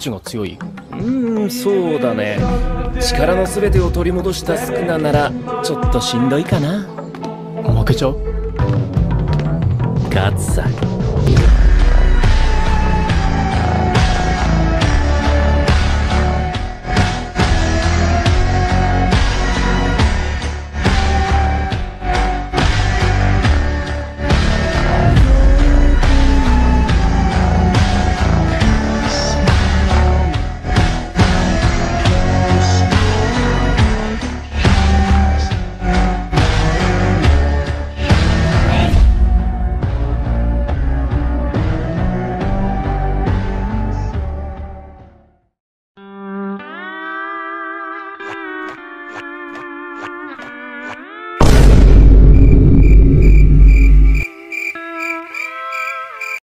ちが強い？うーんそうだね。力の全てを取り戻したスクナならちょっとしんどいかな。負けちゃう？勝つさ